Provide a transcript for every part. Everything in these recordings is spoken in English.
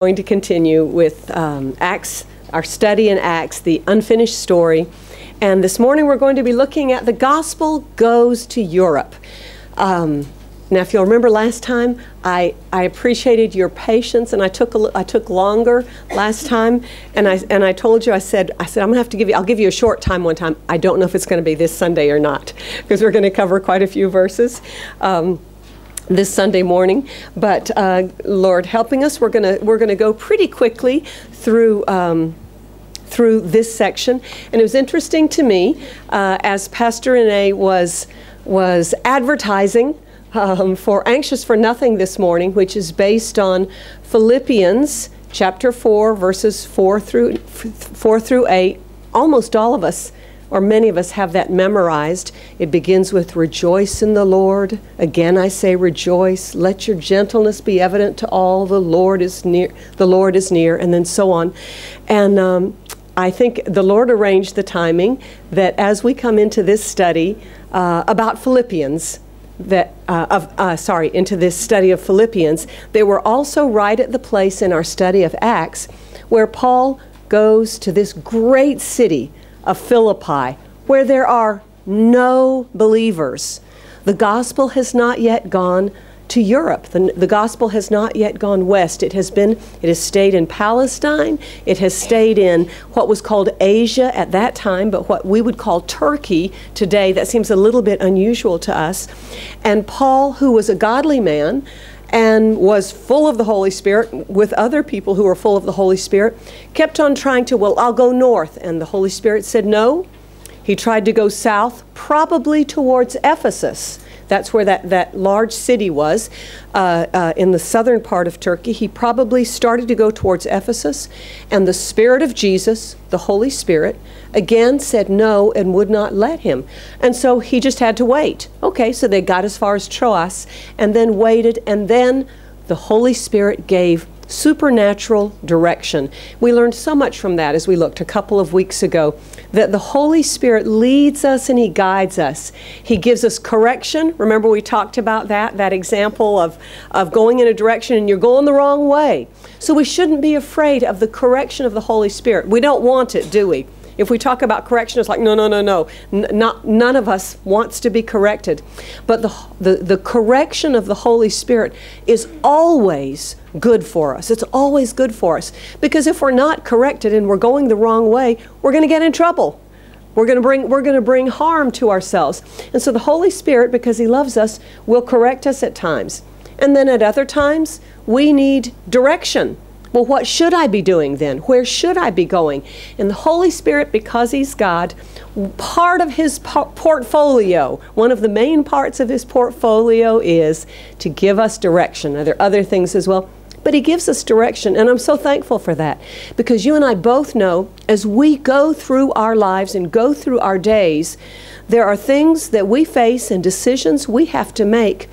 going to continue with um, Acts, our study in Acts, the unfinished story. And this morning we're going to be looking at the gospel goes to Europe. Um, now, if you'll remember last time, I, I appreciated your patience, and I took a, I took longer last time, and I and I told you I said I said I'm gonna have to give you I'll give you a short time one time. I don't know if it's going to be this Sunday or not because we're going to cover quite a few verses. Um, this Sunday morning. But uh, Lord helping us, we're gonna we're gonna go pretty quickly through. Um, through this section, and it was interesting to me uh, as Pastor Renee was was advertising um, for Anxious for Nothing this morning, which is based on Philippians chapter four, verses four through four through eight. Almost all of us or many of us have that memorized. It begins with rejoice in the Lord. Again I say rejoice. Let your gentleness be evident to all. The Lord is near. The Lord is near, and then so on. And um, I think the Lord arranged the timing that as we come into this study uh, about Philippians, that uh, of uh, sorry into this study of Philippians, they were also right at the place in our study of Acts where Paul goes to this great city of Philippi, where there are no believers. The gospel has not yet gone to Europe. The, the gospel has not yet gone west. It has been, it has stayed in Palestine. It has stayed in what was called Asia at that time, but what we would call Turkey today. That seems a little bit unusual to us. And Paul, who was a godly man, and was full of the Holy Spirit with other people who were full of the Holy Spirit, kept on trying to, well, I'll go north. And the Holy Spirit said no. He tried to go south, probably towards Ephesus. That's where that, that large city was uh, uh, in the southern part of Turkey. He probably started to go towards Ephesus, and the Spirit of Jesus, the Holy Spirit, again said no and would not let him. And so he just had to wait. Okay, so they got as far as Troas and then waited, and then the Holy Spirit gave supernatural direction. We learned so much from that as we looked a couple of weeks ago that the Holy Spirit leads us and He guides us. He gives us correction. Remember, we talked about that, that example of, of going in a direction and you're going the wrong way. So we shouldn't be afraid of the correction of the Holy Spirit. We don't want it, do we? If we talk about correction, it's like, no, no, no, no. N- not, none of us wants to be corrected. But the, the, the correction of the Holy Spirit is always good for us. It's always good for us. Because if we're not corrected and we're going the wrong way, we're going to get in trouble. We're going to bring we're going to bring harm to ourselves. And so the Holy Spirit because he loves us will correct us at times. And then at other times, we need direction. Well, what should I be doing then? Where should I be going? And the Holy Spirit, because He's God, part of His portfolio, one of the main parts of His portfolio is to give us direction. Are there other things as well? But He gives us direction, and I'm so thankful for that because you and I both know as we go through our lives and go through our days, there are things that we face and decisions we have to make.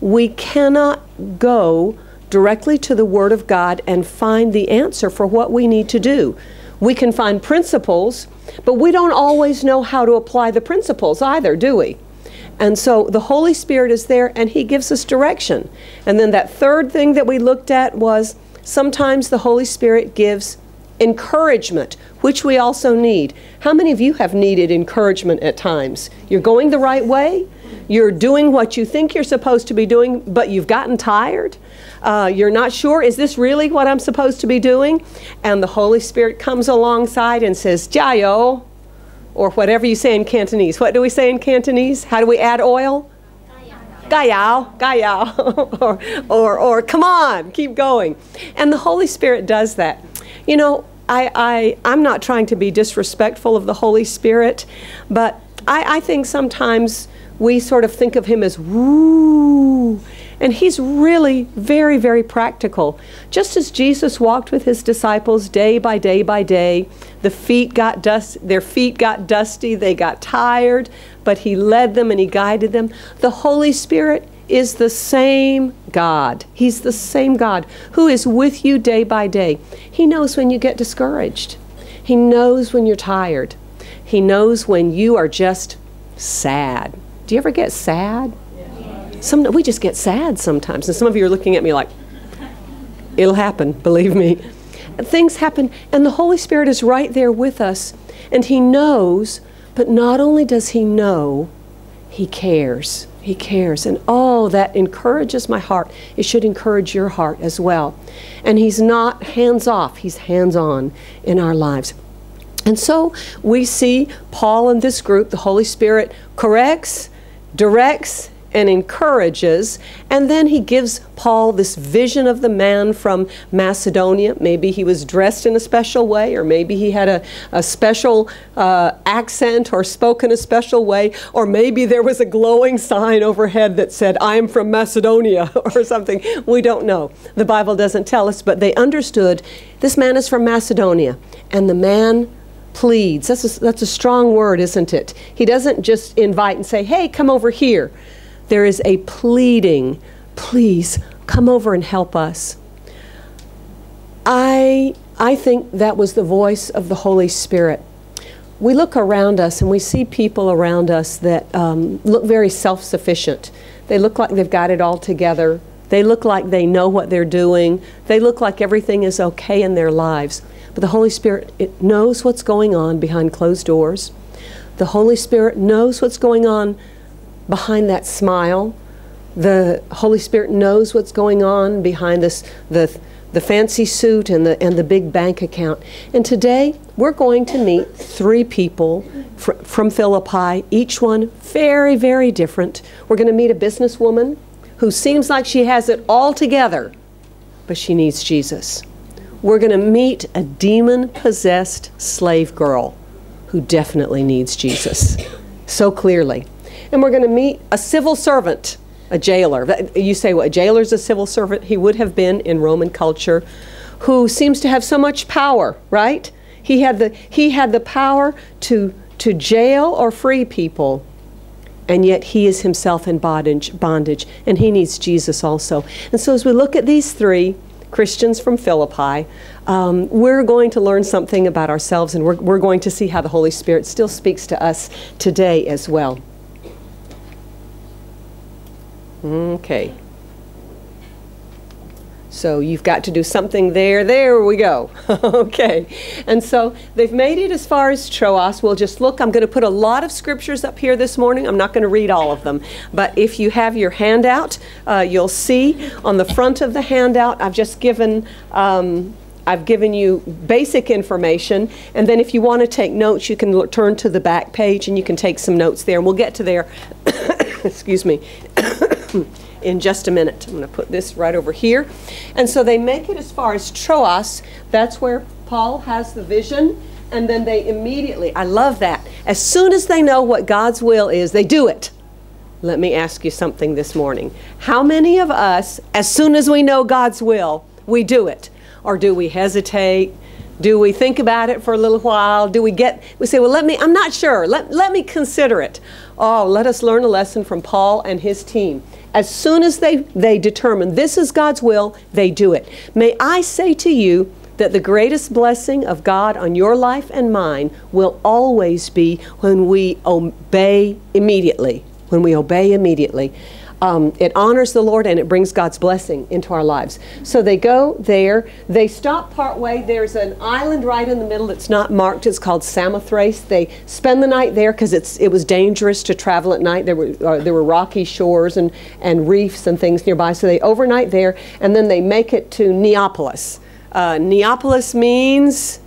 We cannot go directly to the Word of God and find the answer for what we need to do. We can find principles, but we don't always know how to apply the principles either, do we? And so the Holy Spirit is there and He gives us direction. And then that third thing that we looked at was sometimes the Holy Spirit gives encouragement, which we also need. How many of you have needed encouragement at times? You're going the right way, you're doing what you think you're supposed to be doing, but you've gotten tired. Uh, you're not sure, is this really what I'm supposed to be doing? And the Holy Spirit comes alongside and says, Jayo, or whatever you say in Cantonese. What do we say in Cantonese? How do we add oil? Gayao, gayao, or, or, or come on, keep going. And the Holy Spirit does that. You know, I, I, I'm not trying to be disrespectful of the Holy Spirit, but I, I think sometimes we sort of think of him as woo. And he's really very, very practical. Just as Jesus walked with his disciples day by day by day, the feet got dust, their feet got dusty, they got tired, but he led them and he guided them. The Holy Spirit is the same God. He's the same God who is with you day by day. He knows when you get discouraged. He knows when you're tired. He knows when you are just sad. Do you ever get sad? Some, we just get sad sometimes. And some of you are looking at me like, It'll happen, believe me. Things happen, and the Holy Spirit is right there with us, and He knows, but not only does He know, He cares. He cares. And oh, that encourages my heart. It should encourage your heart as well. And He's not hands off, He's hands on in our lives. And so we see Paul and this group, the Holy Spirit corrects, directs, and encourages. And then he gives Paul this vision of the man from Macedonia. Maybe he was dressed in a special way, or maybe he had a, a special uh, accent or spoke in a special way, or maybe there was a glowing sign overhead that said, I'm from Macedonia, or something. We don't know. The Bible doesn't tell us, but they understood this man is from Macedonia. And the man pleads. That's a, that's a strong word, isn't it? He doesn't just invite and say, hey, come over here. There is a pleading, please come over and help us. I, I think that was the voice of the Holy Spirit. We look around us and we see people around us that um, look very self sufficient. They look like they've got it all together. They look like they know what they're doing. They look like everything is okay in their lives. But the Holy Spirit it knows what's going on behind closed doors. The Holy Spirit knows what's going on behind that smile. The Holy Spirit knows what's going on behind this, the, the fancy suit and the, and the big bank account. And today, we're going to meet three people fr- from Philippi, each one very, very different. We're going to meet a businesswoman who seems like she has it all together, but she needs Jesus. We're going to meet a demon possessed slave girl who definitely needs Jesus so clearly and we're going to meet a civil servant, a jailer. You say, well, a jailer's a civil servant. He would have been in Roman culture, who seems to have so much power, right? He had the, he had the power to, to jail or free people, and yet he is himself in bondage, bondage, and he needs Jesus also. And so as we look at these three, Christians from Philippi, um, we're going to learn something about ourselves and we're, we're going to see how the Holy Spirit still speaks to us today as well. Okay. So you've got to do something there. There we go. okay. And so they've made it as far as Troas. We'll just look. I'm going to put a lot of scriptures up here this morning. I'm not going to read all of them. But if you have your handout, uh, you'll see on the front of the handout, I've just given. Um, I've given you basic information, and then if you want to take notes, you can look, turn to the back page and you can take some notes there, and we'll get to there. excuse me. in just a minute. I'm going to put this right over here. And so they make it as far as Troas. That's where Paul has the vision. And then they immediately, I love that. As soon as they know what God's will is, they do it. Let me ask you something this morning. How many of us, as soon as we know God's will, we do it? Or do we hesitate? Do we think about it for a little while? Do we get, we say, well, let me, I'm not sure. Let, let me consider it. Oh, let us learn a lesson from Paul and his team. As soon as they, they determine this is God's will, they do it. May I say to you that the greatest blessing of God on your life and mine will always be when we obey immediately. When we obey immediately um, it honors the Lord and it brings God's blessing into our lives. So they go there. They stop partway. There's an island right in the middle that's not marked. It's called Samothrace. They spend the night there because it was dangerous to travel at night. There were uh, there were rocky shores and and reefs and things nearby. So they overnight there and then they make it to Neapolis. Uh, Neapolis means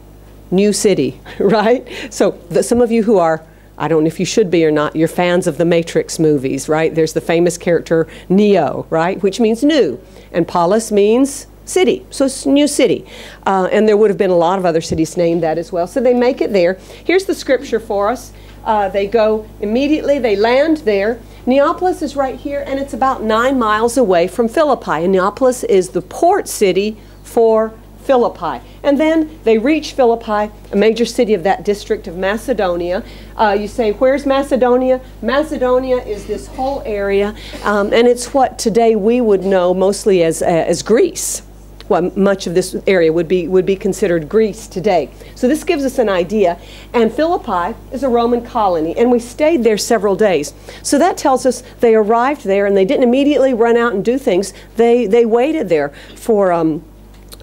new city, right? So the, some of you who are I don't know if you should be or not, you're fans of the Matrix movies, right? There's the famous character Neo, right? Which means new. And Polis means city, so it's new city. Uh, and there would have been a lot of other cities named that as well. So they make it there. Here's the scripture for us. Uh, they go immediately, they land there. Neapolis is right here, and it's about nine miles away from Philippi. And Neapolis is the port city for Philippi. And then they reach Philippi, a major city of that district of Macedonia. Uh, you say, Where's Macedonia? Macedonia is this whole area, um, and it's what today we would know mostly as, uh, as Greece. Well, much of this area would be, would be considered Greece today. So this gives us an idea. And Philippi is a Roman colony, and we stayed there several days. So that tells us they arrived there and they didn't immediately run out and do things. They, they waited there for. Um,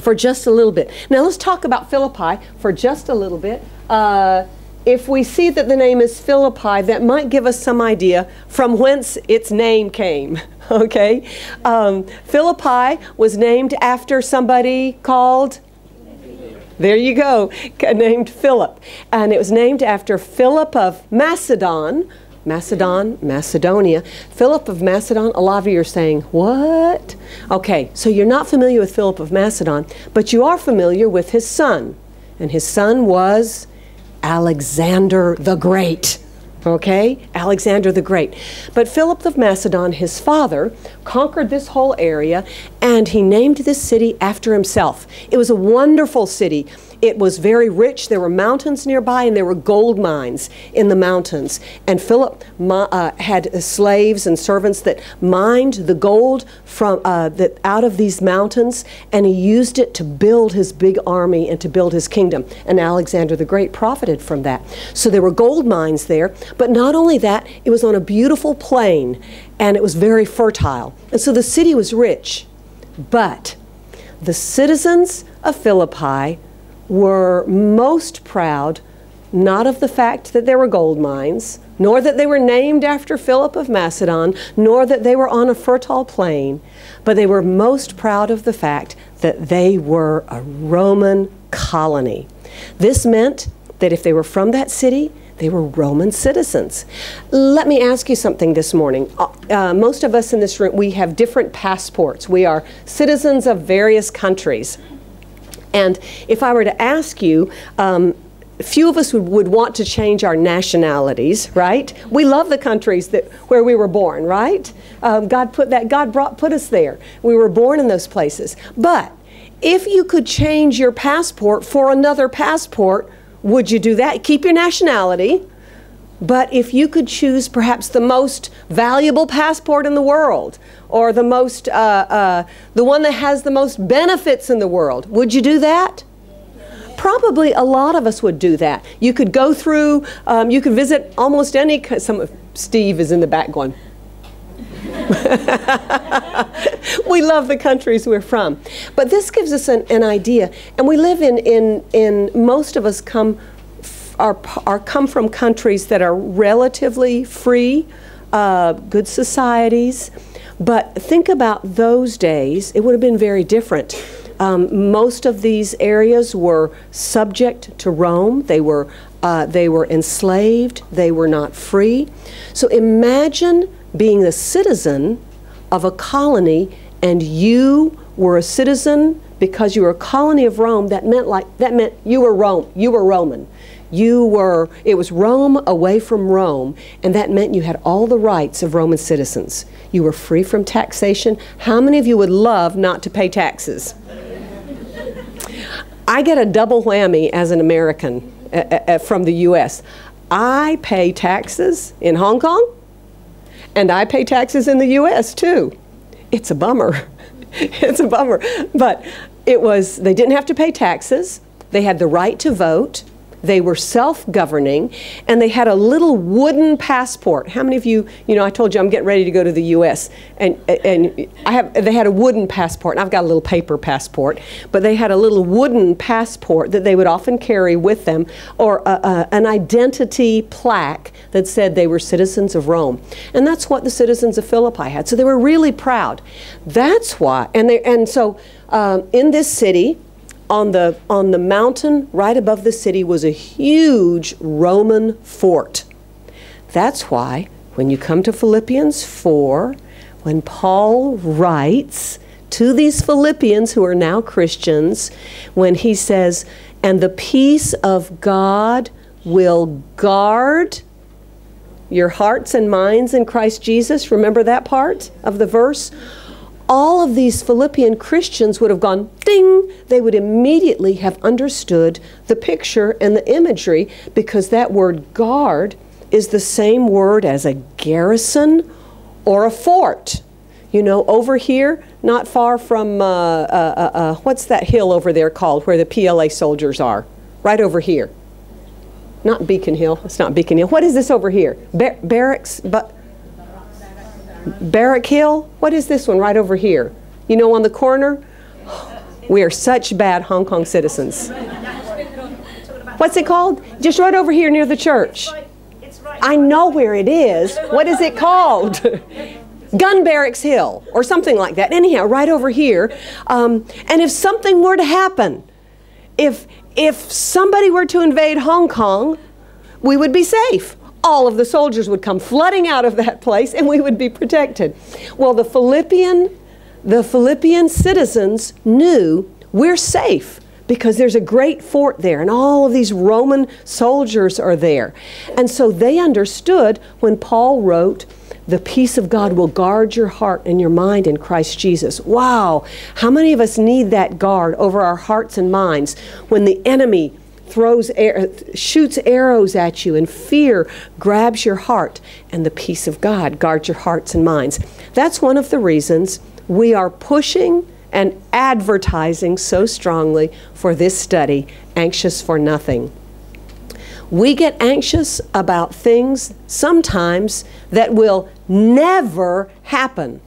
for just a little bit. Now let's talk about Philippi for just a little bit. Uh, if we see that the name is Philippi, that might give us some idea from whence its name came. Okay? Um, Philippi was named after somebody called. There you go, named Philip. And it was named after Philip of Macedon, Macedon, Macedonia. Philip of Macedon, a lot of you are saying, What? Okay, so you're not familiar with Philip of Macedon, but you are familiar with his son. And his son was Alexander the Great. Okay? Alexander the Great. But Philip of Macedon, his father, conquered this whole area and he named this city after himself. It was a wonderful city. It was very rich. There were mountains nearby, and there were gold mines in the mountains. And Philip uh, had slaves and servants that mined the gold from uh, that out of these mountains, and he used it to build his big army and to build his kingdom. And Alexander the Great profited from that. So there were gold mines there, but not only that, it was on a beautiful plain, and it was very fertile. And so the city was rich, but the citizens of Philippi were most proud not of the fact that there were gold mines, nor that they were named after Philip of Macedon, nor that they were on a fertile plain, but they were most proud of the fact that they were a Roman colony. This meant that if they were from that city, they were Roman citizens. Let me ask you something this morning. Uh, uh most of us in this room, we have different passports. We are citizens of various countries. And if I were to ask you, um, few of us would, would, want to change our nationalities, right? We love the countries that where we were born, right? Um, God put that. God brought put us there. We were born in those places. But if you could change your passport for another passport, would you do that? Keep your nationality. But if you could choose perhaps the most valuable passport in the world, or the most, uh, uh, the one that has the most benefits in the world, would you do that? Probably a lot of us would do that. You could go through, um, you could visit almost any. Some of Steve is in the back going. we love the countries we're from, but this gives us an, an idea, and we live in in in most of us come are, are come from countries that are relatively free, uh, good societies. But think about those days, it would have been very different. Um, most of these areas were subject to Rome. They were, uh, they were enslaved. They were not free. So imagine being a citizen of a colony and you were a citizen because you were a colony of Rome. That meant like that meant you were Rome. You were Roman you were, it was Rome away from Rome, and that meant you had all the rights of Roman citizens. You were free from taxation. How many of you would love not to pay taxes? I get a double whammy as an American uh, uh, from the US. I pay taxes in Hong Kong, and I pay taxes in the US too. It's a bummer. it's a bummer. But it was, they didn't have to pay taxes, they had the right to vote. They were self-governing, and they had a little wooden passport. How many of you, you know, I told you I'm getting ready to go to the U.S. and and I have. They had a wooden passport, and I've got a little paper passport, but they had a little wooden passport that they would often carry with them, or a, a, an identity plaque that said they were citizens of Rome, and that's what the citizens of Philippi had. So they were really proud. That's why, and they and so um, in this city on the, on the mountain right above the city was a huge Roman fort. That's why when you come to Philippians 4, when Paul writes to these Philippians who are now Christians, when he says, and the peace of God will guard your hearts and minds in Christ Jesus. Remember that part of the verse? All of these Philippian Christians would have gone ding, they would immediately have understood the picture and the imagery because that word guard is the same word as a garrison or a fort. You know, over here, not far from, uh, uh, uh, uh what's that hill over there called where the PLA soldiers are? Right over here. Not Beacon Hill. It's not Beacon Hill. What is this over here? Bar barracks, but Barrack Hill? What is this one right over here? You know, on the corner? We are such bad Hong Kong citizens. What's it called? Just right over here near the church. I know where it is. What is it called? Gun Barracks Hill or something like that. Anyhow, right over here. Um, and if something were to happen, if if somebody were to invade Hong Kong, we would be safe. All of the soldiers would come flooding out of that place and we would be protected. Well, the Philippian the Philippian citizens knew we're safe because there's a great fort there and all of these Roman soldiers are there. And so they understood when Paul wrote the peace of God will guard your heart and your mind in Christ Jesus. Wow, how many of us need that guard over our hearts and minds when the enemy throws air, shoots arrows at you and fear grabs your heart and the peace of God guards your hearts and minds. That's one of the reasons we are pushing and advertising so strongly for this study, Anxious for Nothing. We get anxious about things sometimes that will never happen.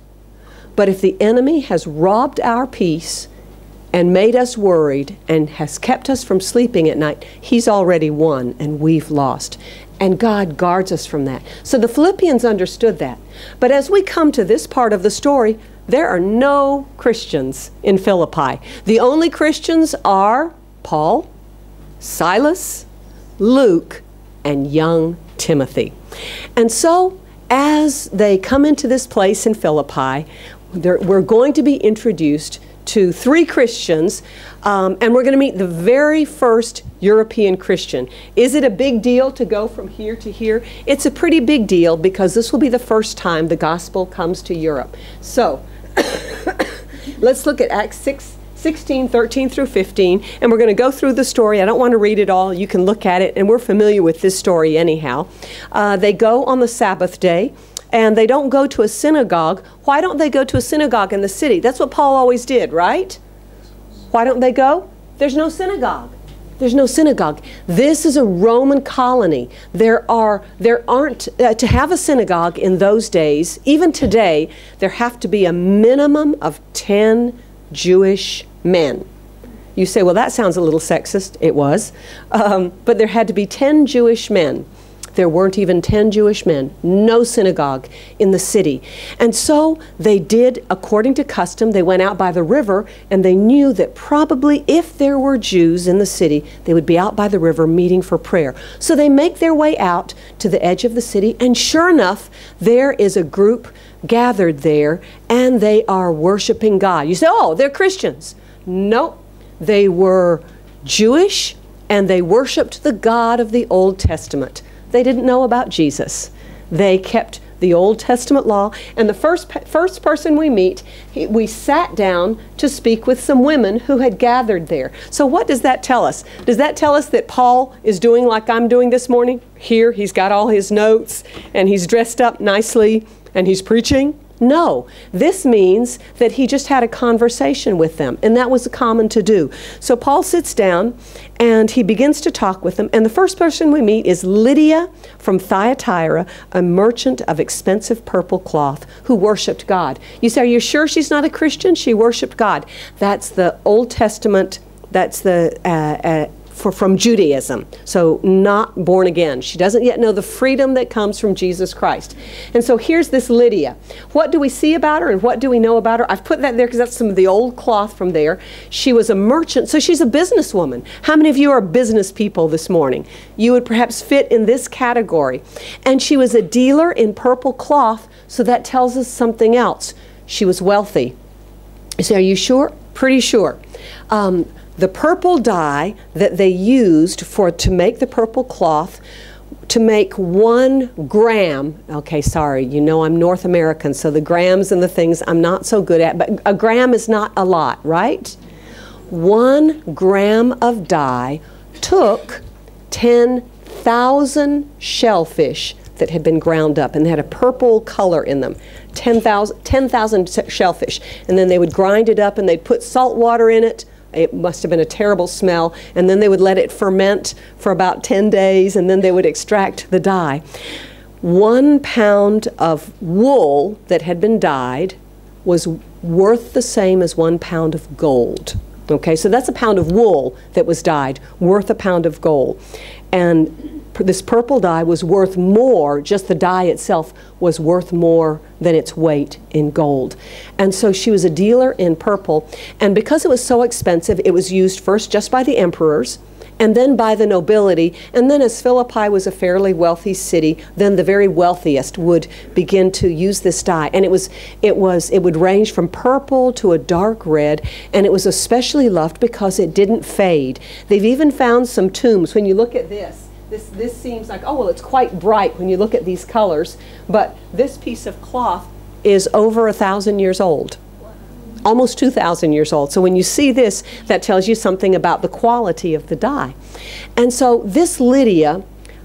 But if the enemy has robbed our peace and made us worried and has kept us from sleeping at night, he's already won and we've lost. And God guards us from that. So the Philippians understood that. But as we come to this part of the story, there are no Christians in Philippi. The only Christians are Paul, Silas, Luke, and young Timothy. And so, as they come into this place in Philippi, we're going to be introduced to three Christians, um, and we're going to meet the very first European Christian. Is it a big deal to go from here to here? It's a pretty big deal because this will be the first time the gospel comes to Europe. So, let's look at Acts 6 16, 13 through 15, and we're going to go through the story. I don't want to read it all. You can look at it, and we're familiar with this story anyhow. Uh, they go on the Sabbath day, and they don't go to a synagogue. Why don't they go to a synagogue in the city? That's what Paul always did, right? Why don't they go? There's no synagogue. There's no synagogue. This is a Roman colony. There are there aren't uh, to have a synagogue in those days. Even today, there have to be a minimum of 10 Jewish men. You say, well, that sounds a little sexist. It was. Um, but there had to be 10 Jewish men. There weren't even 10 Jewish men, no synagogue in the city. And so they did, according to custom, they went out by the river and they knew that probably if there were Jews in the city, they would be out by the river meeting for prayer. So they make their way out to the edge of the city, and sure enough, there is a group gathered there and they are worshiping God. You say, oh, they're Christians. No, they were Jewish and they worshiped the God of the Old Testament. They didn't know about Jesus. They kept the Old Testament law. And the first, first person we meet, we sat down to speak with some women who had gathered there. So, what does that tell us? Does that tell us that Paul is doing like I'm doing this morning? Here, he's got all his notes and he's dressed up nicely and he's preaching? No, this means that he just had a conversation with them, and that was a common to do. So Paul sits down and he begins to talk with them, and the first person we meet is Lydia from Thyatira, a merchant of expensive purple cloth who worshiped God. You say, Are you sure she's not a Christian? She worshiped God. That's the Old Testament, that's the uh, uh, for, from Judaism, so not born again. She doesn't yet know the freedom that comes from Jesus Christ. And so here's this Lydia. What do we see about her and what do we know about her? I've put that there because that's some of the old cloth from there. She was a merchant, so she's a businesswoman. How many of you are business people this morning? You would perhaps fit in this category. And she was a dealer in purple cloth, so that tells us something else. She was wealthy. So are you sure? Pretty sure. Um, the purple dye that they used for to make the purple cloth to make one gram okay sorry you know i'm north american so the grams and the things i'm not so good at but a gram is not a lot right? One gram of dye took 10,000 shellfish that had been ground up and had a purple color in them. 10,000 10, shellfish. And then they would grind it up and they'd put salt water in it it must have been a terrible smell. And then they would let it ferment for about 10 days, and then they would extract the dye. One pound of wool that had been dyed was worth the same as one pound of gold. Okay, so that's a pound of wool that was dyed, worth a pound of gold. And this purple dye was worth more, just the dye itself was worth more than its weight in gold. And so she was a dealer in purple. And because it was so expensive, it was used first just by the emperors and then by the nobility. And then, as Philippi was a fairly wealthy city, then the very wealthiest would begin to use this dye. And it was, it was, it would range from purple to a dark red, and it was especially loved because it didn't fade. They've even found some tombs. When you look at this, this, this seems like, oh, well, it's quite bright when you look at these colors, but this piece of cloth is over a thousand years old almost 2,000 years old. So when you see this, that tells you something about the quality of the dye. And so this Lydia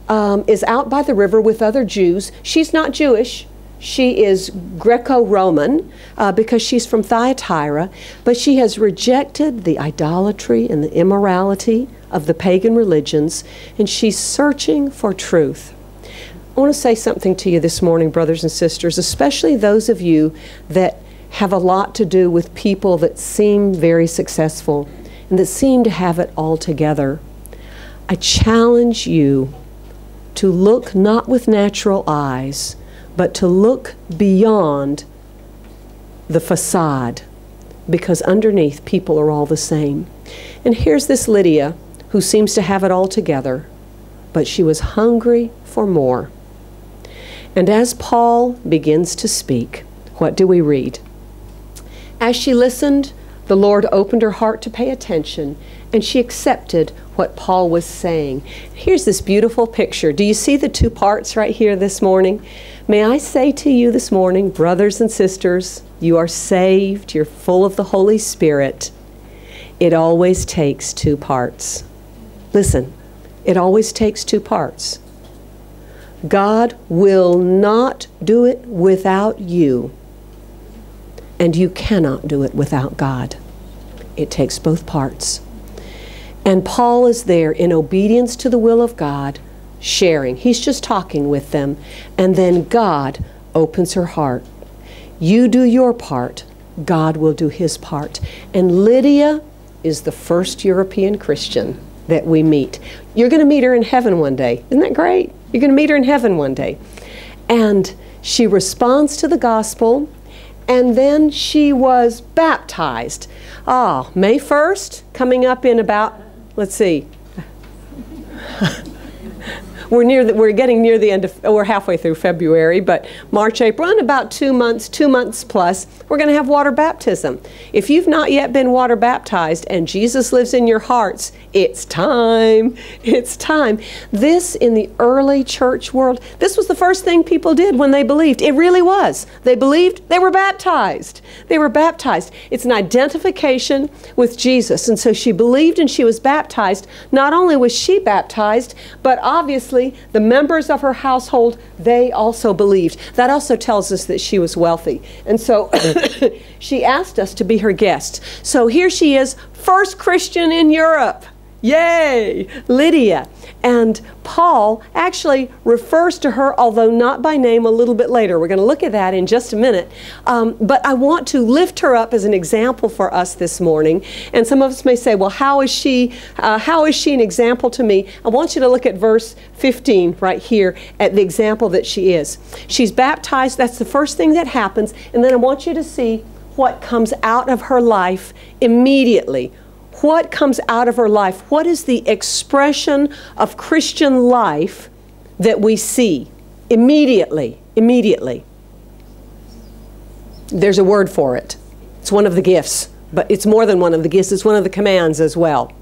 um, is out by the river with other Jews. She's not Jewish. She is Greco Roman uh, because she's from Thyatira, but she has rejected the idolatry and the immorality of the pagan religions, and she's searching for truth. I want to say something to you this morning, brothers and sisters, especially those of you that have a lot to do with people that seem very successful and that seem to have it all together. I challenge you to look not with natural eyes, but to look beyond the facade, because underneath people are all the same. And here's this Lydia who seems to have it all together, but she was hungry for more. And as Paul begins to speak, what do we read? As she listened, the Lord opened her heart to pay attention, and she accepted what Paul was saying. Here's this beautiful picture. Do you see the two parts right here this morning? May I say to you this morning, brothers and sisters, you are saved, you're full of the Holy Spirit. It always takes two parts. Listen, it always takes two parts. God will not do it without you and you cannot do it without God. It takes both parts. And Paul is there in obedience to the will of God, sharing. He's just talking with them. And then God opens her heart. You do your part, God will do his part. And Lydia is the first European Christian that we meet. You're going to meet her in heaven one day. Isn't that great? You're going to meet her in heaven one day. And she responds to the gospel and then she was baptized. Ah, May 1st, coming up in about, let's see, we're near the, we're getting near the end of we're halfway through February, but March, April, in about two months, two months plus, we're going to have water baptism. If you've not yet been water baptized and Jesus lives in your hearts, it's time. It's time. This in the early church world, this was the first thing people did when they believed. It really was. They believed, they were baptized. They were baptized. It's an identification with Jesus. And so she believed and she was baptized. Not only was she baptized, but obviously the members of her household, they also believed. That also tells us that she was wealthy. And so she asked us to be her guests. So here she is, first Christian in Europe. Yay! Lydia. And Paul actually refers to her, although not by name, a little bit later. We're going to look at that in just a minute. Um, but I want to lift her up as an example for us this morning. And some of us may say, well, how is she, uh, how is she an example to me? I want you to look at verse 15 right here at the example that she is. She's baptized. That's the first thing that happens. And then I want you to see what comes out of her life immediately what comes out of her life? What is the expression of Christian life that we see immediately? Immediately. There's a word for it. It's one of the gifts, but it's more than one of the gifts, it's one of the commands as well.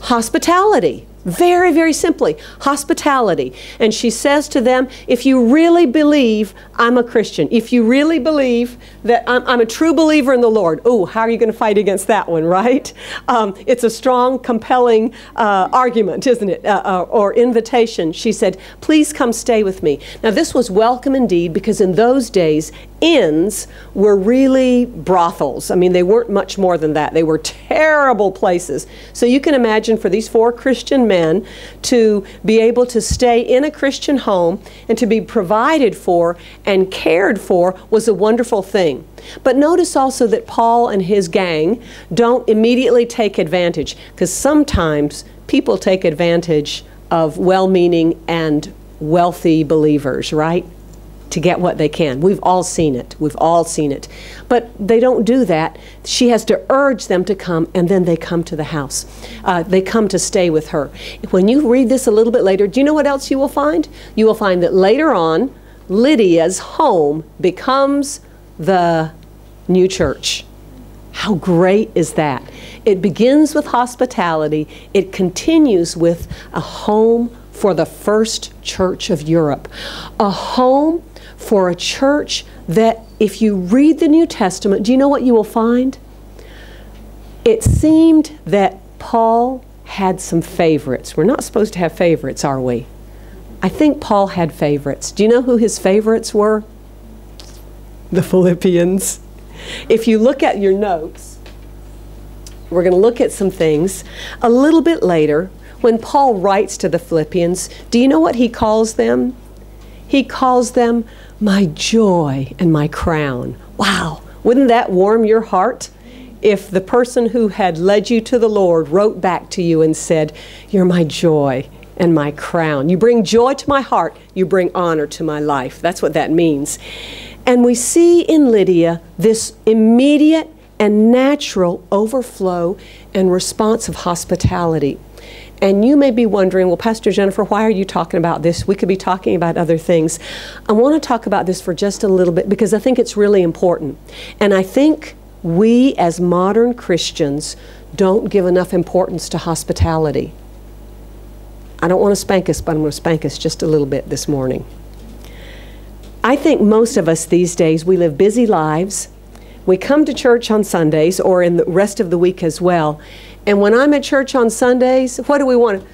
Hospitality. Very, very simply, hospitality. And she says to them, if you really believe I'm a Christian, if you really believe that I'm, I'm a true believer in the Lord, oh, how are you going to fight against that one, right? Um, it's a strong, compelling uh, argument, isn't it? Uh, uh, or invitation. She said, please come stay with me. Now, this was welcome indeed because in those days, inns were really brothels. I mean, they weren't much more than that. They were terrible places. So you can imagine for these four Christian men to be able to stay in a Christian home and to be provided for and cared for was a wonderful thing. But notice also that Paul and his gang don't immediately take advantage because sometimes people take advantage of well meaning and wealthy believers, right? To get what they can. We've all seen it. We've all seen it. But they don't do that. She has to urge them to come, and then they come to the house. Uh, they come to stay with her. When you read this a little bit later, do you know what else you will find? You will find that later on, Lydia's home becomes the new church. How great is that? It begins with hospitality, it continues with a home for the first church of Europe. A home for a church that, if you read the New Testament, do you know what you will find? It seemed that Paul had some favorites. We're not supposed to have favorites, are we? I think Paul had favorites. Do you know who his favorites were? The Philippians. If you look at your notes, we're going to look at some things. A little bit later, when Paul writes to the Philippians, do you know what he calls them? He calls them my joy and my crown. Wow, wouldn't that warm your heart? If the person who had led you to the Lord wrote back to you and said, You're my joy and my crown. You bring joy to my heart, you bring honor to my life. That's what that means. And we see in Lydia this immediate and natural overflow and response of hospitality. And you may be wondering, well, Pastor Jennifer, why are you talking about this? We could be talking about other things. I want to talk about this for just a little bit because I think it's really important. And I think we as modern Christians don't give enough importance to hospitality. I don't want to spank us, but I'm going to spank us just a little bit this morning. I think most of us these days, we live busy lives. We come to church on Sundays or in the rest of the week as well, and when I'm at church on Sundays, what do we want?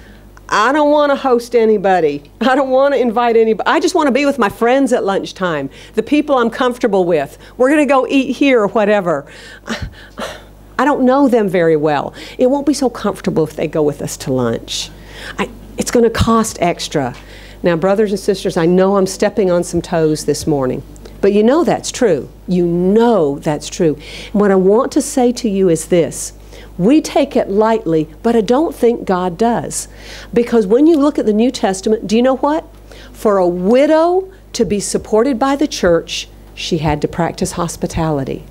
I don't want to host anybody. I don't want to invite anybody. I just want to be with my friends at lunchtime, the people I'm comfortable with. We're going to go eat here or whatever. I don't know them very well. It won't be so comfortable if they go with us to lunch. I, it's going to cost extra. Now, brothers and sisters, I know I'm stepping on some toes this morning, but you know that's true. You know that's true. what I want to say to you is this we take it lightly, but I don't think God does. Because when you look at the New Testament, do you know what? For a widow to be supported by the church, she had to practice hospitality.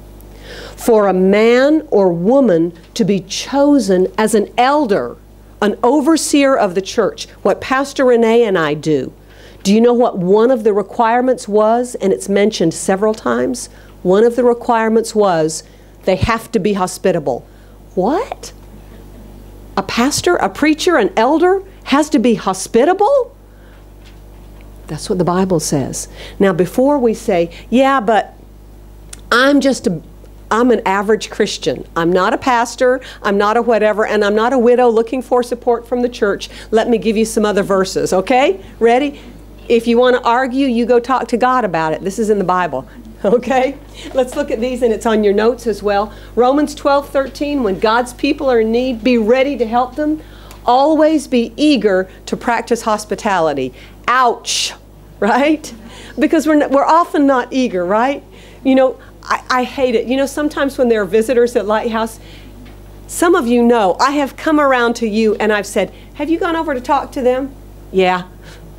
For a man or woman to be chosen as an elder, an overseer of the church, what Pastor Renee and I do, do you know what one of the requirements was? And it's mentioned several times. One of the requirements was they have to be hospitable. What? A pastor, a preacher, an elder has to be hospitable? That's what the Bible says. Now, before we say, yeah, but I'm just a I'm an average Christian. I'm not a pastor, I'm not a whatever, and I'm not a widow looking for support from the church. Let me give you some other verses, okay? Ready? If you want to argue, you go talk to God about it. This is in the Bible. Okay? Let's look at these, and it's on your notes as well. Romans 12 13, when God's people are in need, be ready to help them. Always be eager to practice hospitality. Ouch, right? Because we're, we're often not eager, right? You know, I, I hate it. You know, sometimes when there are visitors at Lighthouse, some of you know I have come around to you and I've said, Have you gone over to talk to them? Yeah.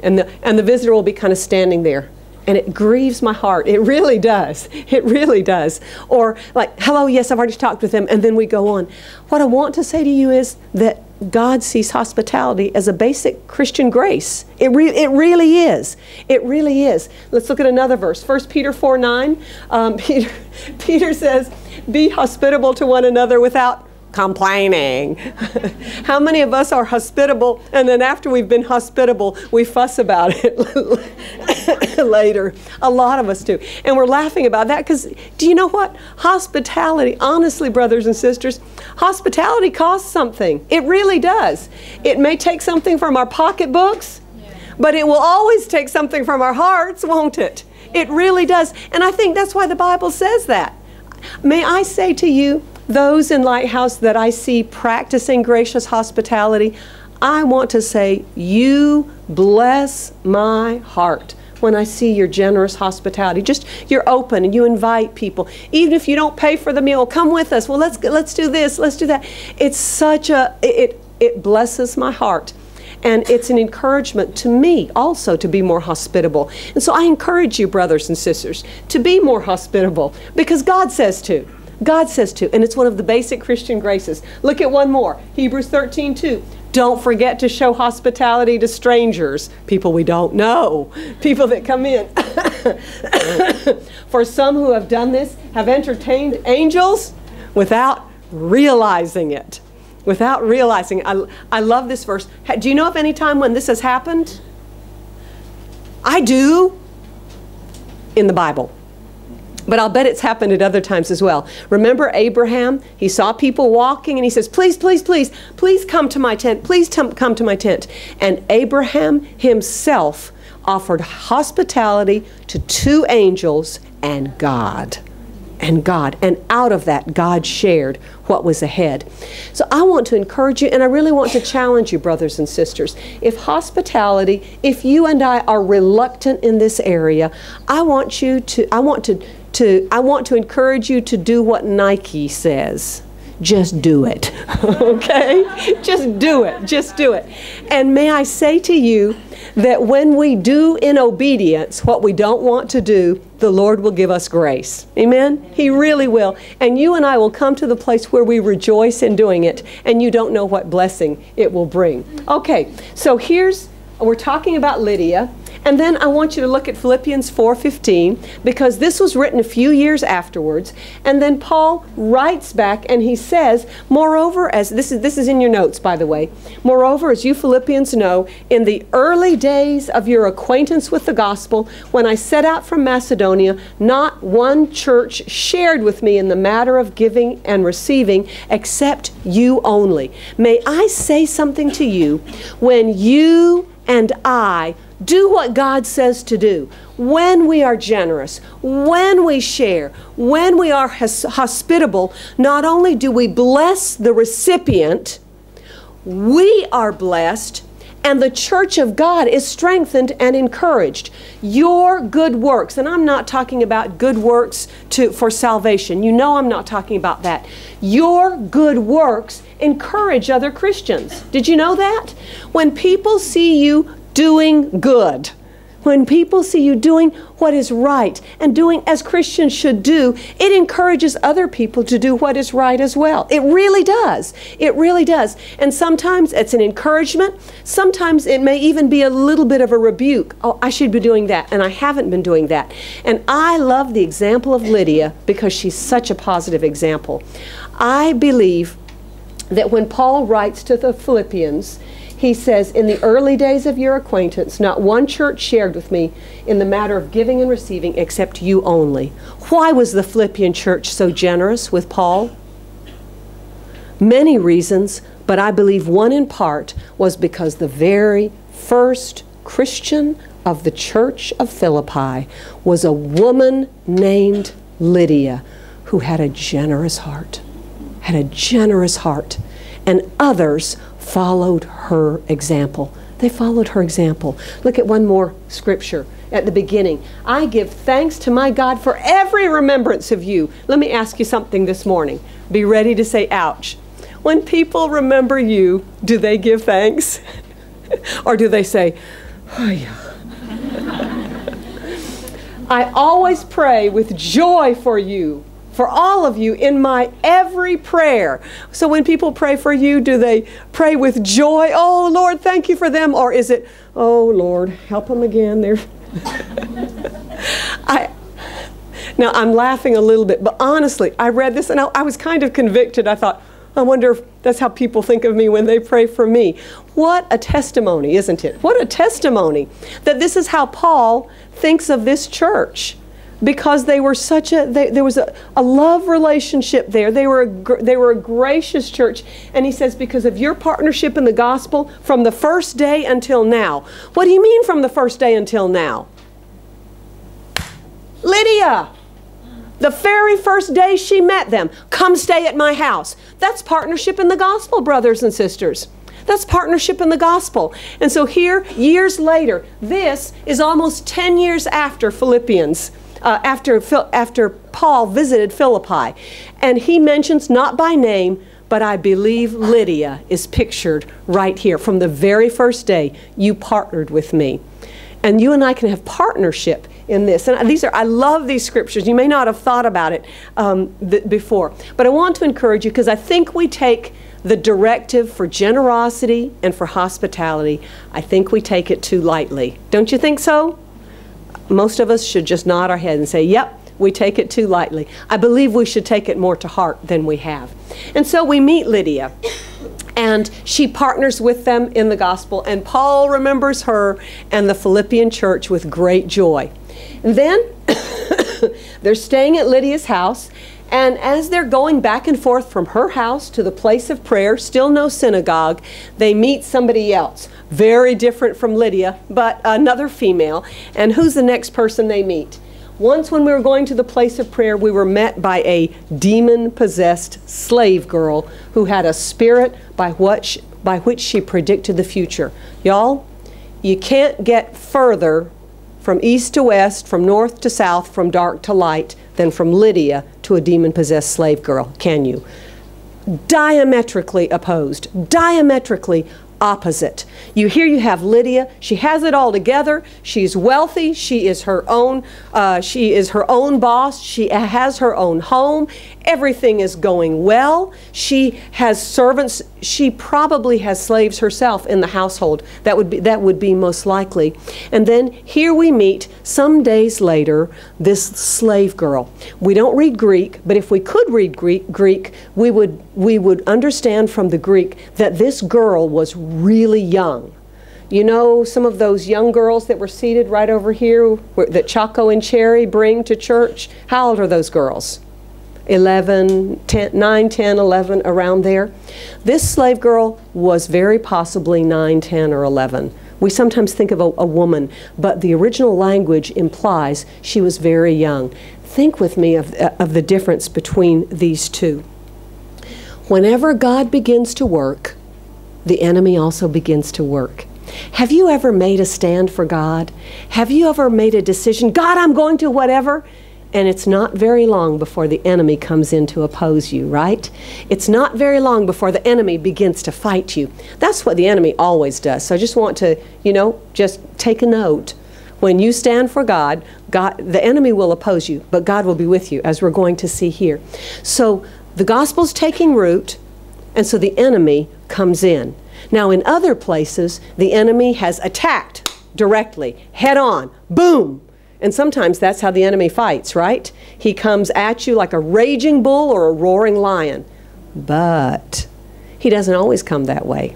And the, and the visitor will be kind of standing there and it grieves my heart. It really does. It really does. Or like, hello, yes, I've already talked with them, and then we go on. What I want to say to you is that God sees hospitality as a basic Christian grace. It, re- it really is. It really is. Let's look at another verse. 1 Peter 4 9. Um, Peter, Peter says, Be hospitable to one another without complaining. How many of us are hospitable and then after we've been hospitable, we fuss about it later? A lot of us do. And we're laughing about that because do you know what? Hospitality, honestly, brothers and sisters, hospitality costs something. It really does. It may take something from our pocketbooks, but it will always take something from our hearts, won't it? It really does. And I think that's why the Bible says that. May I say to you, those in Lighthouse that I see practicing gracious hospitality, I want to say, You bless my heart when I see your generous hospitality. Just you're open and you invite people. Even if you don't pay for the meal, come with us. Well, let's let's do this, let's do that. It's such a it it blesses my heart. And it's an encouragement to me also to be more hospitable. And so I encourage you, brothers and sisters, to be more hospitable because God says to. God says to. And it's one of the basic Christian graces. Look at one more Hebrews 13 2. Don't forget to show hospitality to strangers, people we don't know, people that come in. For some who have done this have entertained angels without realizing it. Without realizing. I, I love this verse. Do you know of any time when this has happened? I do. In the Bible. But I'll bet it's happened at other times as well. Remember Abraham? He saw people walking and he says, Please, please, please, please come to my tent. Please come to my tent. And Abraham himself offered hospitality to two angels and God. And God. And out of that, God shared what was ahead. So I want to encourage you, and I really want to challenge you, brothers and sisters. If hospitality, if you and I are reluctant in this area, I want you to, I want to to, I want to encourage you to do what Nike says. Just do it. okay? Just do it. Just do it. And may I say to you that when we do in obedience what we don't want to do, the Lord will give us grace. Amen? He really will. And you and I will come to the place where we rejoice in doing it, and you don't know what blessing it will bring. Okay, so here's, we're talking about Lydia. And then I want you to look at Philippians 4:15 because this was written a few years afterwards. And then Paul writes back and he says, "Moreover, as this is this is in your notes by the way. Moreover, as you Philippians know, in the early days of your acquaintance with the gospel, when I set out from Macedonia, not one church shared with me in the matter of giving and receiving except you only. May I say something to you when you and I do what God says to do. When we are generous, when we share, when we are hospitable, not only do we bless the recipient, we are blessed and the church of God is strengthened and encouraged. Your good works, and I'm not talking about good works to, for salvation. You know I'm not talking about that. Your good works encourage other Christians. Did you know that? When people see you doing good. When people see you doing what is right and doing as Christians should do, it encourages other people to do what is right as well. It really does. It really does. And sometimes it's an encouragement. Sometimes it may even be a little bit of a rebuke. Oh, I should be doing that, and I haven't been doing that. And I love the example of Lydia because she's such a positive example. I believe that when Paul writes to the Philippians, he says, In the early days of your acquaintance, not one church shared with me in the matter of giving and receiving except you only. Why was the Philippian church so generous with Paul? Many reasons, but I believe one in part was because the very first Christian of the church of Philippi was a woman named Lydia who had a generous heart. Had a generous heart. And others followed her example. They followed her example. Look at one more scripture at the beginning. I give thanks to my God for every remembrance of you. Let me ask you something this morning. Be ready to say, ouch. When people remember you, do they give thanks? or do they say, oh yeah. I always pray with joy for you for all of you in my every prayer. So when people pray for you, do they pray with joy? Oh, Lord, thank you for them. Or is it, oh, Lord, help them again? They're I, now, I'm laughing a little bit, but honestly, I read this and I, I was kind of convicted. I thought, I wonder if that's how people think of me when they pray for me. What a testimony, isn't it? What a testimony that this is how Paul thinks of this church because they were such a they, there was a, a love relationship there. They were a, they were a gracious church. And he says because of your partnership in the gospel from the first day until now. What do you mean from the first day until now? Lydia the very first day she met them come stay at my house. That's partnership in the gospel brothers and sisters. That's partnership in the gospel. And so here, years later, this is almost 10 years after Philippians. Uh, after, after Paul visited Philippi. And he mentions, not by name, but I believe Lydia is pictured right here. From the very first day, you partnered with me. And you and I can have partnership in this. And these are, I love these scriptures. You may not have thought about it um, before, but I want to encourage you because I think we take the directive for generosity and for hospitality, I think we take it too lightly. Don't you think so? Most of us should just nod our head and say, yep, we take it too lightly. I believe we should take it more to heart than we have. And so we meet Lydia and she partners with them in the gospel, and Paul remembers her and the Philippian church with great joy. And then they're staying at Lydia's house, and as they're going back and forth from her house to the place of prayer, still no synagogue, they meet somebody else, very different from Lydia, but another female. And who's the next person they meet? Once, when we were going to the place of prayer, we were met by a demon possessed slave girl who had a spirit by, what she, by which she predicted the future. Y'all, you can't get further from east to west, from north to south, from dark to light, than from Lydia to a demon possessed slave girl, can you? Diametrically opposed, diametrically opposite. You here you have Lydia. She has it all together. She's wealthy. She is her own. Uh, she is her own boss. She has her own home. Everything is going well. She has servants. She probably has slaves herself in the household. That would be that would be most likely. And then here we meet some days later this slave girl. We don't read Greek, but if we could read Greek, Greek we would we would understand from the Greek that this girl was really young. You know, some of those young girls that were seated right over here that Chaco and Cherry bring to church. How old are those girls? 11, 10, 9, 10, 11, around there. This slave girl was very possibly 9, 10, or 11. We sometimes think of a, a, woman, but the original language implies she was very young. Think with me of, uh, of the difference between these two. Whenever God begins to work, the enemy also begins to work. Have you ever made a stand for God? Have you ever made a decision, God, I'm going to whatever? And it's not very long before the enemy comes in to oppose you, right? It's not very long before the enemy begins to fight you. That's what the enemy always does. So I just want to, you know, just take a note. When you stand for God, God the enemy will oppose you, but God will be with you, as we're going to see here. So the gospel's taking root, and so the enemy comes in. Now, in other places, the enemy has attacked directly, head on, boom, and sometimes that's how the enemy fights, right? He comes at you like a raging bull or a roaring lion. But he doesn't always come that way.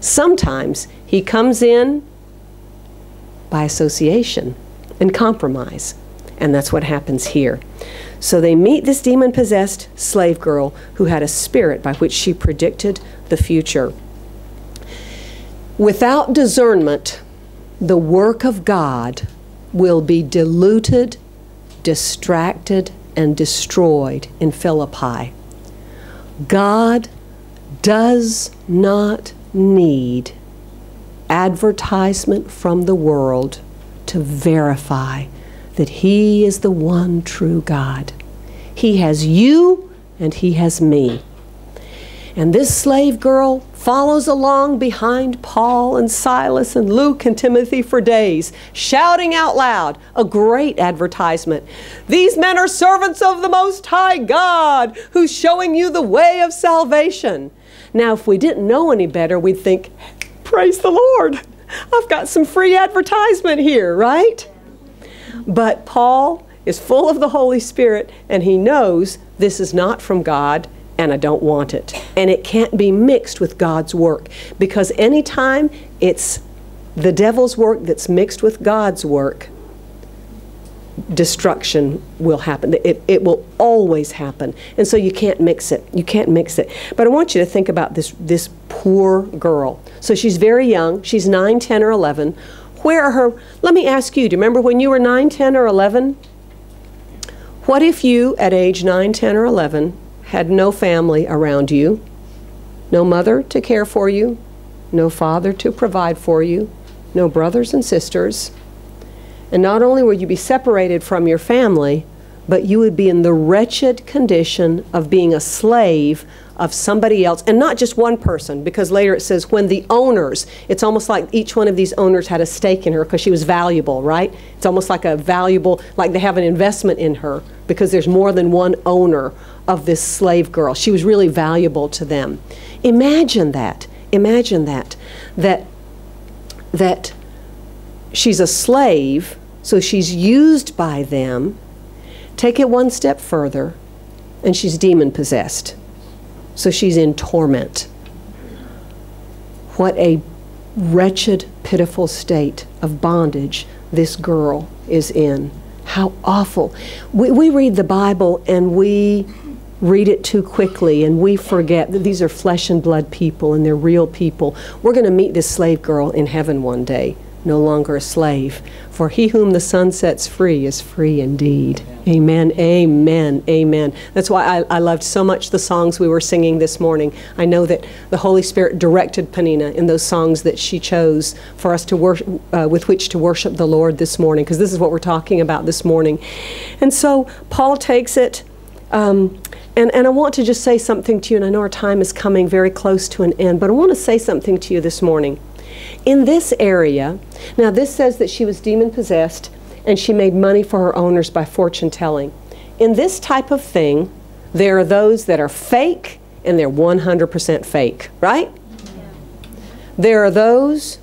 Sometimes he comes in by association and compromise. And that's what happens here. So they meet this demon possessed slave girl who had a spirit by which she predicted the future. Without discernment, the work of God will be diluted, distracted, and destroyed in Philippi. God does not need advertisement from the world to verify that He is the one true God. He has you and He has me. And this slave girl follows along behind Paul and Silas and Luke and Timothy for days, shouting out loud a great advertisement. These men are servants of the Most High God, who's showing you the way of salvation. Now, if we didn't know any better, we'd think, Praise the Lord, I've got some free advertisement here, right? But Paul is full of the Holy Spirit and he knows this is not from God and I don't want it. And it can't be mixed with God's work because anytime it's the devil's work that's mixed with God's work, destruction will happen. It, it will always happen. And so you can't mix it. You can't mix it. But I want you to think about this, this poor girl. So she's very young. She's 9, 10, or 11. Where are her? Let me ask you do you remember when you were 9, 10, or 11? What if you, at age 9, 10, or 11, had no family around you, no mother to care for you, no father to provide for you, no brothers and sisters. And not only would you be separated from your family, but you would be in the wretched condition of being a slave of somebody else, and not just one person, because later it says when the owners, it's almost like each one of these owners had a stake in her because she was valuable, right? It's almost like a valuable, like they have an investment in her because there's more than one owner of this slave girl. She was really valuable to them. Imagine that. Imagine that. That that she's a slave, so she's used by them. Take it one step further, and she's demon possessed. So she's in torment. What a wretched, pitiful state of bondage this girl is in. How awful. We, we read the Bible and we read it too quickly and we forget that these are flesh and blood people and they're real people. We're going to meet this slave girl in heaven one day no longer a slave. For he whom the Son sets free is free indeed. Amen, amen, amen. That's why I, I, loved so much the songs we were singing this morning. I know that the Holy Spirit directed Panina in those songs that she chose for us to worship, uh, with which to worship the Lord this morning, because this is what we're talking about this morning. And so Paul takes it. Um, and, and I want to just say something to you, and I know our time is coming very close to an end, but I want to say something to you this morning. In this area, now this says that she was demon possessed and she made money for her owners by fortune telling. In this type of thing, there are those that are fake and they're 100% fake, right? There are those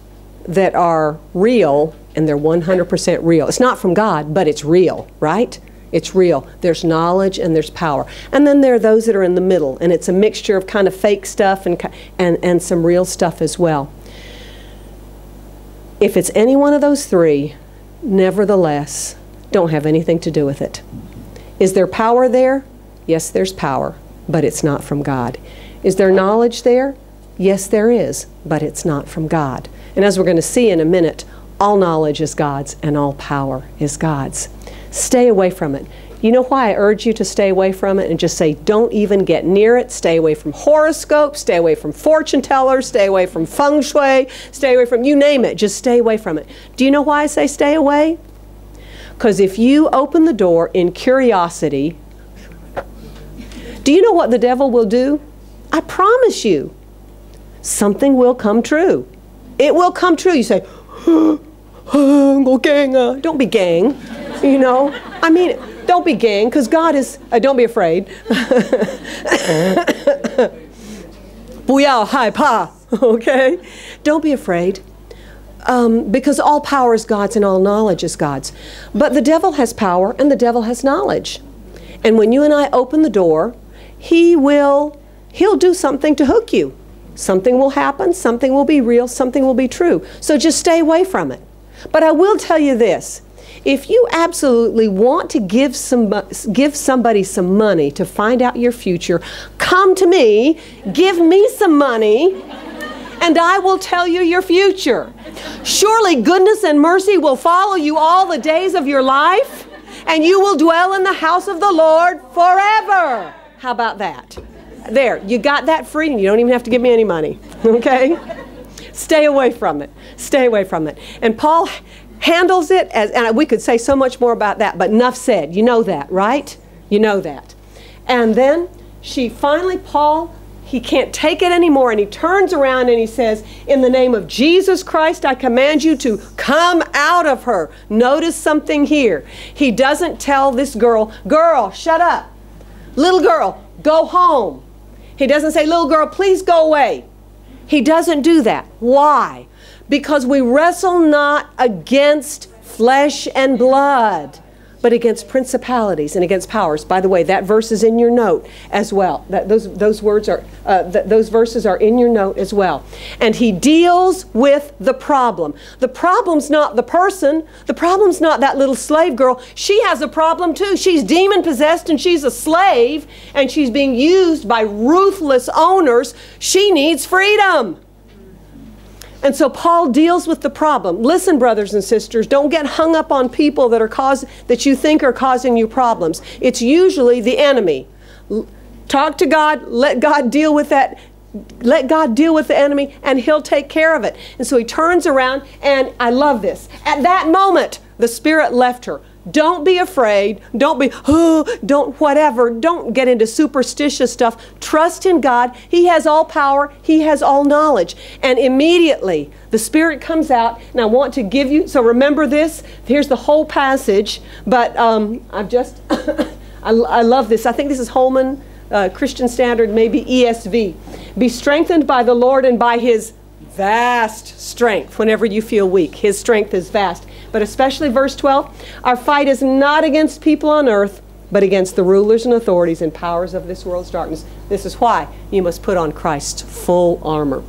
that are real and they're 100% real. It's not from God, but it's real, right? It's real. There's knowledge and there's power. And then there are those that are in the middle, and it's a mixture of kind of fake stuff and, and, and some real stuff as well. If it's any one of those three, nevertheless, don't have anything to do with it. Is there power there? Yes, there's power, but it's not from God. Is there knowledge there? Yes, there is, but it's not from God. And as we're going to see in a minute, all knowledge is God's and all power is God's. Stay away from it. You know why I urge you to stay away from it and just say, don't even get near it. Stay away from horoscopes, stay away from fortune tellers, stay away from feng shui, stay away from you name it. Just stay away from it. Do you know why I say stay away? Because if you open the door in curiosity, do you know what the devil will do? I promise you, something will come true. It will come true. You say, "Oh, uh, don't be gang, you know. I mean, don't be gang, because God is, uh, don't be afraid. 不要害怕, okay? Don't be afraid. Um, because all power is God's and all knowledge is God's. But the devil has power and the devil has knowledge. And when you and I open the door, he will he'll do something to hook you. Something will happen, something will be real, something will be true. So just stay away from it. But I will tell you this if you absolutely want to give, some, give somebody some money to find out your future, come to me, give me some money, and I will tell you your future. Surely goodness and mercy will follow you all the days of your life, and you will dwell in the house of the Lord forever. How about that? There, you got that freedom. You don't even have to give me any money, okay? Stay away from it. Stay away from it. And Paul handles it as, and we could say so much more about that, but enough said. You know that, right? You know that. And then she finally, Paul, he can't take it anymore, and he turns around and he says, In the name of Jesus Christ, I command you to come out of her. Notice something here. He doesn't tell this girl, Girl, shut up. Little girl, go home. He doesn't say, Little girl, please go away. He doesn't do that. Why? Because we wrestle not against flesh and blood, but against principalities and against powers. By the way, that verse is in your note as well. That, those, those words are, uh, th- those verses are in your note as well. And he deals with the problem. The problem's not the person. The problem's not that little slave girl. She has a problem too. She's demon possessed and she's a slave and she's being used by ruthless owners. She needs freedom. And so Paul deals with the problem. Listen, brothers and sisters, don't get hung up on people that are cause, that you think are causing you problems. It's usually the enemy. Talk to God, let God deal with that let God deal with the enemy and he'll take care of it. And so he turns around and I love this. At that moment, the spirit left her. Don't be afraid. Don't be, oh, don't whatever. Don't get into superstitious stuff. Trust in God. He has all power, He has all knowledge. And immediately the Spirit comes out, and I want to give you, so remember this. Here's the whole passage, but um, I've just, I, I, love this. I think this is Holman, uh, Christian Standard, maybe ESV. Be strengthened by the Lord and by His vast strength whenever you feel weak. His strength is vast but especially verse 12 our fight is not against people on earth, but against the rulers and authorities and powers of this world's darkness. This is why you must put on Christ's full armor.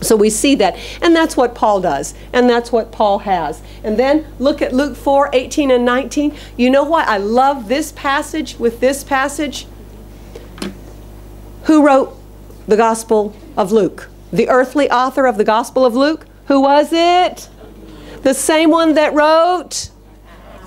So we see that. And that's what Paul does. And that's what Paul has. And then look at Luke 4 18 and 19. You know why I love this passage with this passage? Who wrote the Gospel of Luke? The earthly author of the Gospel of Luke? Who was it? The same one that wrote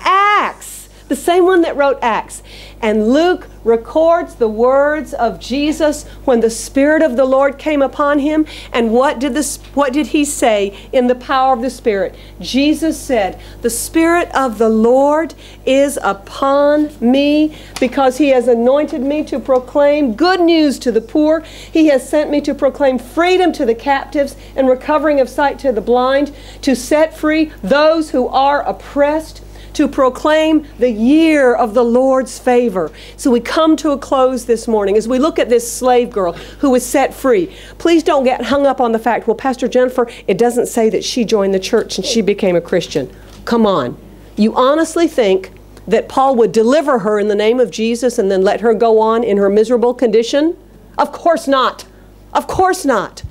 Acts. The same one that wrote Acts. And Luke records the words of Jesus when the Spirit of the Lord came upon him. And what did, what did he say in the power of the Spirit? Jesus said, The Spirit of the Lord is upon me because he has anointed me to proclaim good news to the poor. He has sent me to proclaim freedom to the captives and recovering of sight to the blind, to set free those who are oppressed to proclaim the year of the Lord's favor. So we come to a close this morning as we look at this slave girl who was set free. Please don't get hung up on the fact, well, Pastor Jennifer, it doesn't say that she joined the church and she became a Christian. Come on. You honestly think that Paul would deliver her in the name of Jesus and then let her go on in her miserable condition? Of course not. Of course not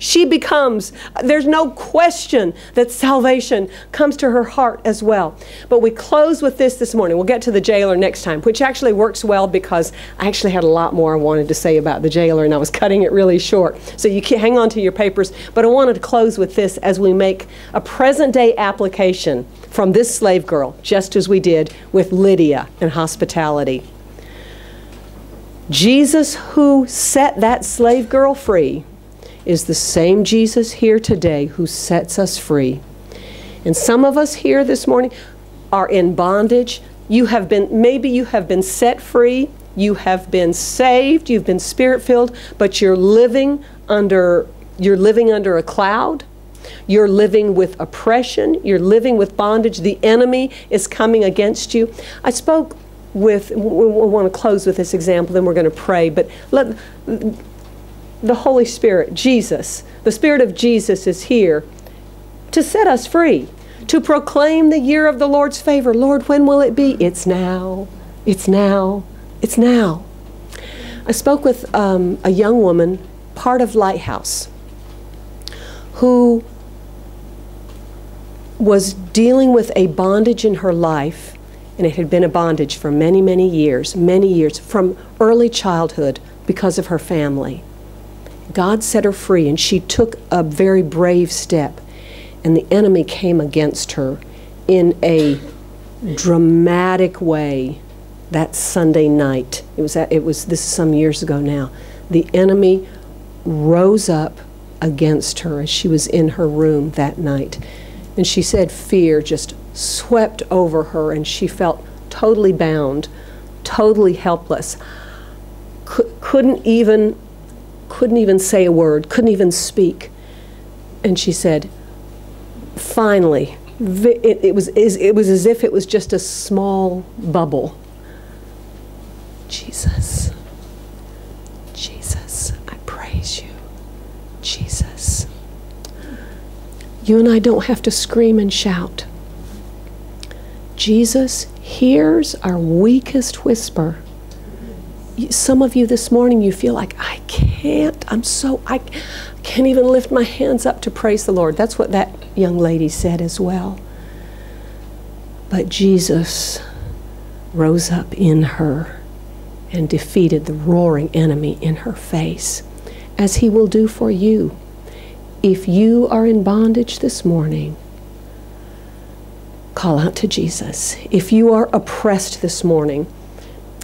she becomes, there's no question that salvation comes to her heart as well. But we close with this this morning. We'll get to the jailer next time, which actually works well because I actually had a lot more I wanted to say about the jailer and I was cutting it really short. So you can hang on to your papers. But I wanted to close with this as we make a present day application from this slave girl, just as we did with Lydia and hospitality. Jesus, who set that slave girl free, is the same Jesus here today who sets us free. And some of us here this morning are in bondage. You have been, maybe you have been set free, you have been saved, you've been spirit filled, but you're living under, you're living under a cloud. You're living with oppression. You're living with bondage. The enemy is coming against you. I spoke with, we want to close with this example, then we're going to pray. But let, the Holy Spirit, Jesus, the Spirit of Jesus is here to set us free, to proclaim the year of the Lord's favor. Lord, when will it be? It's now. It's now. It's now. I spoke with um, a young woman, part of Lighthouse, who was dealing with a bondage in her life, and it had been a bondage for many, many years, many years, from early childhood because of her family. God set her free, and she took a very brave step. And the enemy came against her in a dramatic way that Sunday night. It was, it was this is some years ago now. The enemy rose up against her as she was in her room that night. And she said fear just swept over her, and she felt totally bound, totally helpless. C- couldn't even couldn't even say a word, couldn't even speak. And she said, finally, it, it, was, it was as if it was just a small bubble. Jesus, Jesus, I praise you. Jesus. You and I don't have to scream and shout. Jesus hears our weakest whisper some of you this morning, you feel like, I can't, I'm so, I can't even lift my hands up to praise the Lord. That's what that young lady said as well. But Jesus rose up in her and defeated the roaring enemy in her face, as he will do for you. If you are in bondage this morning, call out to Jesus. If you are oppressed this morning,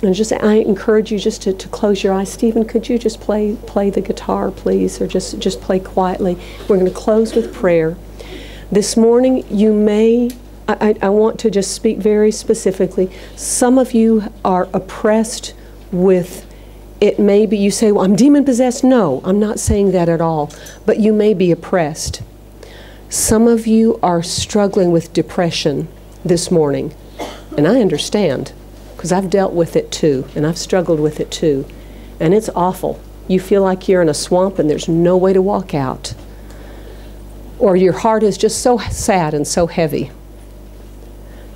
And just, I encourage you just to, to close your eyes. Stephen, could you just play play the guitar, please, or just just play quietly? We're going to close with prayer. This morning, you may. I, I want to just speak very specifically. Some of you are oppressed with it may be you say, Well, I'm demon possessed. No, I'm not saying that at all. But you may be oppressed. Some of you are struggling with depression this morning. And I understand because I've dealt with it too, and I've struggled with it too. And it's awful. You feel like you're in a swamp and there's no way to walk out. Or your heart is just so sad and so heavy.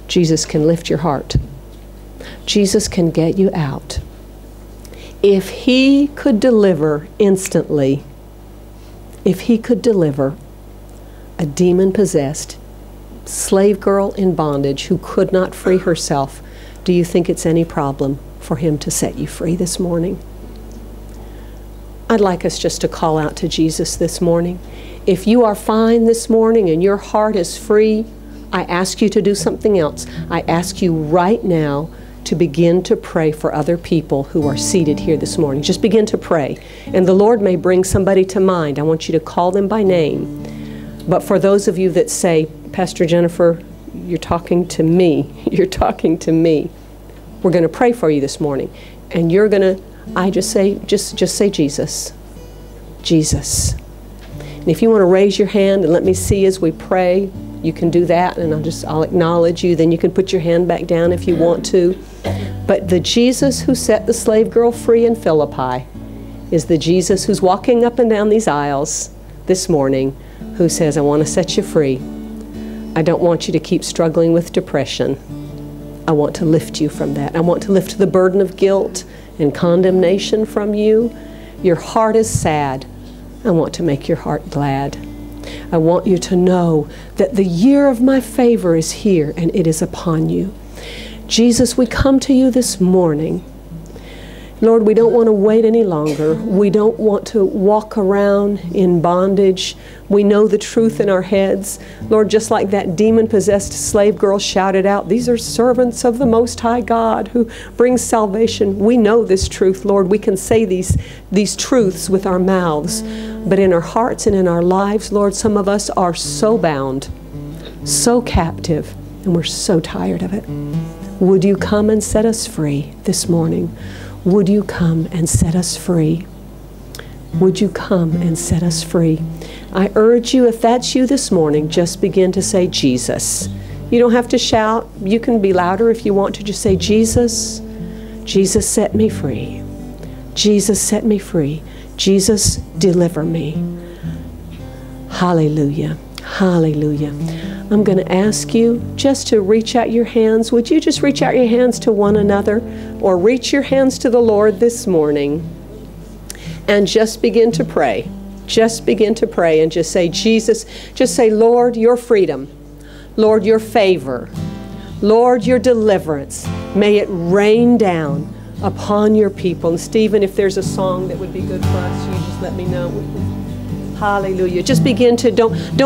Jesus can lift your heart. Jesus can get you out. If he could deliver instantly, if he could deliver a demon possessed slave girl in bondage who could not free herself, do you think it's any problem for him to set you free this morning? I'd like us just to call out to Jesus this morning. If you are fine this morning and your heart is free, I ask you to do something else. I ask you right now to begin to pray for other people who are seated here this morning. Just begin to pray. And the Lord may bring somebody to mind. I want you to call them by name. But for those of you that say, Pastor Jennifer, you're talking to me, you're talking to me. We're going to pray for you this morning. And you're going to I just say just just say Jesus. Jesus. And if you want to raise your hand and let me see as we pray, you can do that and I'll just I'll acknowledge you. Then you can put your hand back down if you want to. But the Jesus who set the slave girl free in Philippi is the Jesus who's walking up and down these aisles this morning who says, I want to set you free. I don't want you to keep struggling with depression. I want to lift you from that. I want to lift the burden of guilt and condemnation from you. Your heart is sad. I want to make your heart glad. I want you to know that the year of my favor is here and it is upon you. Jesus, we come to you this morning Lord, we don't want to wait any longer. We don't want to walk around in bondage. We know the truth in our heads. Lord, just like that demon possessed slave girl shouted out, These are servants of the Most High God who brings salvation. We know this truth, Lord. We can say these, these truths with our mouths. But in our hearts and in our lives, Lord, some of us are so bound, so captive, and we're so tired of it. Would you come and set us free this morning? Would you come and set us free? Would you come and set us free? I urge you, if that's you this morning, just begin to say, Jesus. You don't have to shout. You can be louder if you want to. Just say, Jesus, Jesus, set me free. Jesus, set me free. Jesus, deliver me. Hallelujah. Hallelujah. I'm going to ask you just to reach out your hands. Would you just reach out your hands to one another or reach your hands to the Lord this morning and just begin to pray? Just begin to pray and just say, Jesus, just say, Lord, your freedom. Lord, your favor. Lord, your deliverance. May it rain down upon your people. And Stephen, if there's a song that would be good for us, you just let me know. Hallelujah. Just begin to don't don't